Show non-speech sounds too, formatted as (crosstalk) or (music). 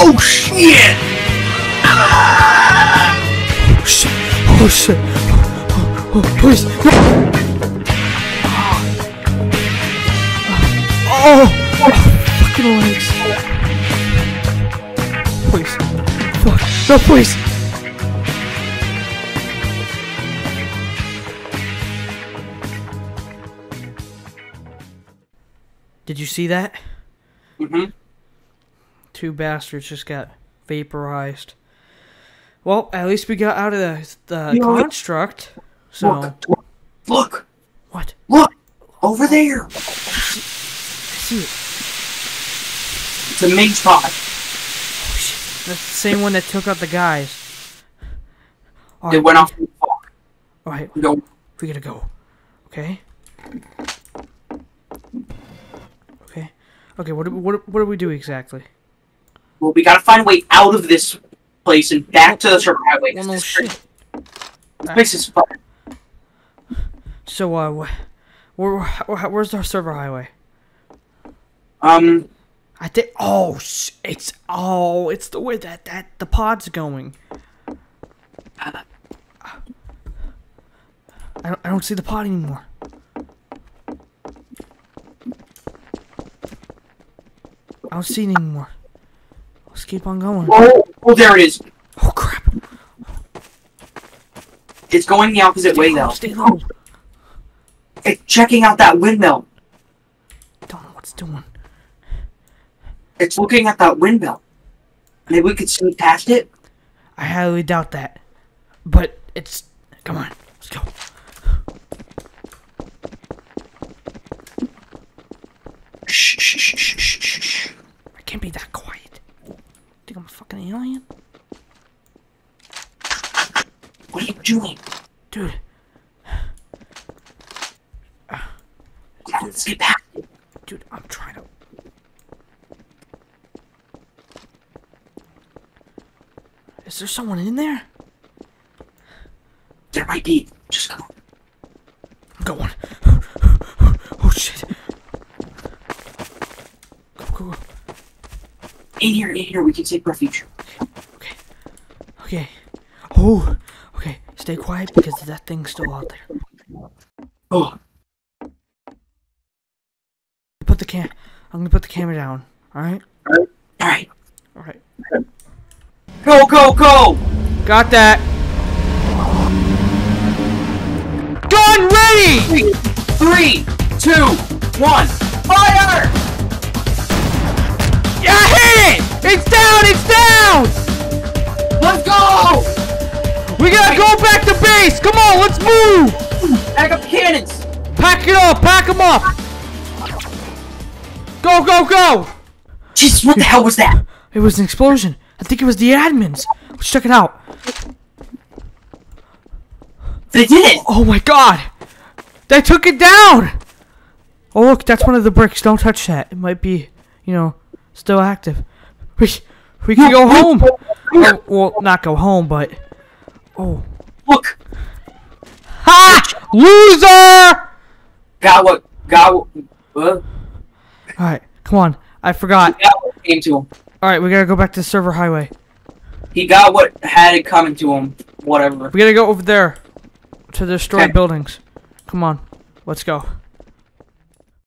Oh shit! Oh shit! Oh shit! Oh, oh, please! No! Oh! oh fucking legs! Please! Fuck! No, please! Did you see that? Mm-hmm. Two bastards just got vaporized. Well, at least we got out of the, the You know construct. So Look, look, look, what? look, over there. See it? It's a mage pod. Oh. That's the same one that took out the guys. All It right, went off the. All right, We go. we gotta go. Okay. Okay. Okay. What do, what what do we do exactly? Well, we gotta find a way out of this place and back to the server highway. Well, no this, shit. this place is fun. So uh, where, where where's our server highway? Um, I think. Oh, sh- it's oh, it's the way that that the pod's going. I don't, I don't see the pod anymore. I don't see it anymore. Keep on going. oh, oh, there it is. Oh crap! It's going the opposite way Stay low, though. Stay low. It's checking out that windmill. Don't know what it's doing. It's looking at that windmill. Maybe we could sneak past it. I highly doubt that. But it's. Come on, let's go. Shh, shh, shh, shh, shh, shh, shh. I can't be that quiet. Think I'm a fucking alien, What are you doing? dude? Come on, let's get it. Dude, I'm trying to. Is there someone in there? There might be. Just go. on. I'm going. (laughs) Oh shit. Go, go, go. In here, in here, we can take refuge. Okay. Okay. Oh. Stay quiet because that thing's still out there. Oh, Put the cam. I'm gonna put the camera down. All right. alright. All right. Go, go, go! Got that. Gun ready. Three, two, one, fire! Yeah, hit it! It's down! It's down! Let's go! We gotta go back to base! Come on, let's move! Back up the cannons! Pack it up! Pack them up! Go, go, go! Jesus, what the hell was that? It was an explosion. I think it was the admins. Let's check it out. They did it! Oh my god! They took it down! Oh look, that's one of the bricks. Don't touch that. It might be, you know, still active. We, we can go home! Oh, well, not go home, but... Oh. Look! Ha! Loser! Got what? Got what? Uh, Alright, come on. I forgot. got what came to him. Alright, we gotta go back to server highway. He got what had it coming to him. Whatever. We gotta go over there. To the destroyed Okay. buildings. Come on. Let's go.